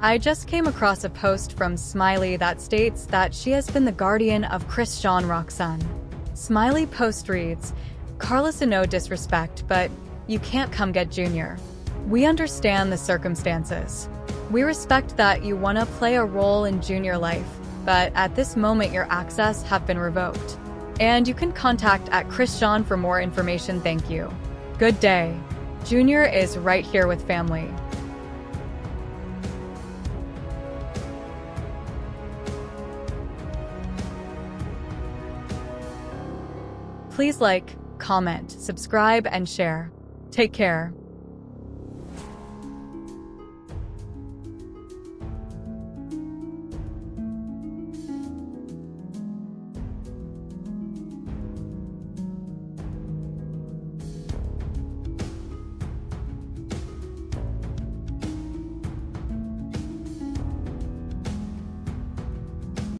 I just came across a post from Smiley that states that she has been the guardian of Chrisean Roxanne. Smiley post reads, Karlissa no disrespect, but you can't come get Junior. We understand the circumstances. We respect that you want to play a role in Junior life, but at this moment your access have been revoked. And you can contact at Chrisean for more information. Thank you. Good day. Junior is right here with family. Please like, comment, subscribe, and share. Take care.